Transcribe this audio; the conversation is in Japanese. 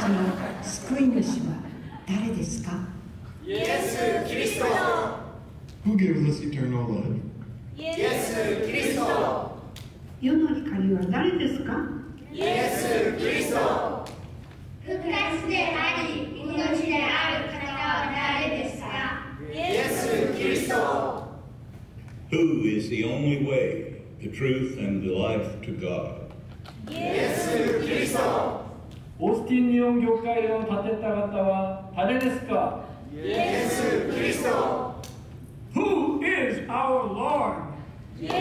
ちの救い主は誰ですか？イエス・キリスト。Who gives us eternal life? イエス・キリスト。世の光は誰ですか？イエス・キリスト。復活であり命である方は誰ですか？イエス・キリスト。Who is the only way, the truth, and the life to God? イエス・キリスト。オースティン日本教会を建てた方は誰ですか？イエス・キリスト。Who is our Lord? イエス